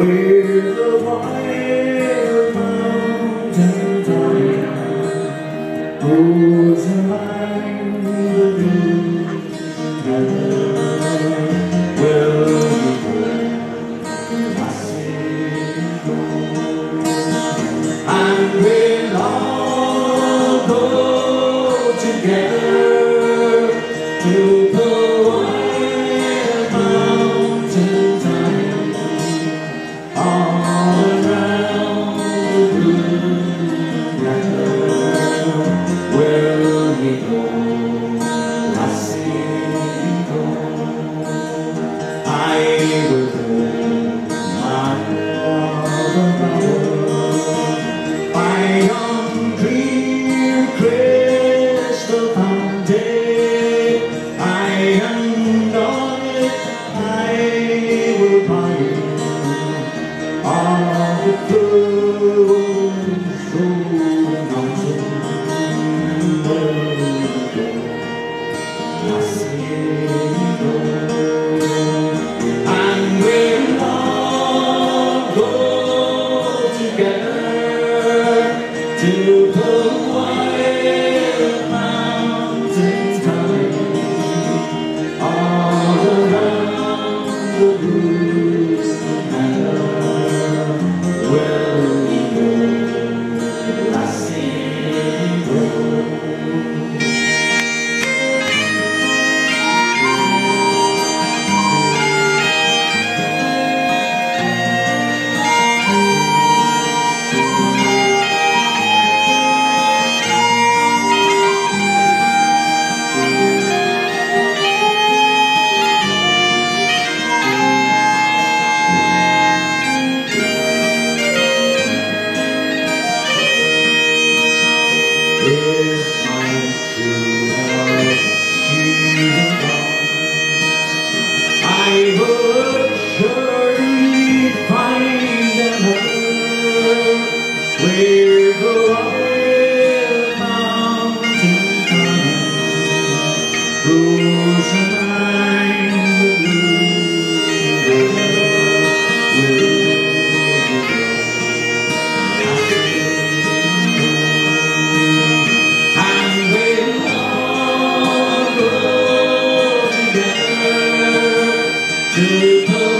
We're the wild will do. We're mountain And we go together to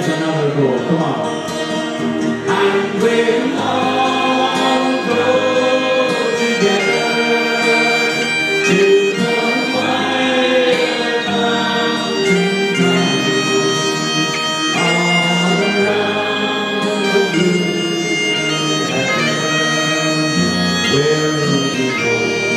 another goal. Come on. And we'll all go together to the all around the blue. Where will you go?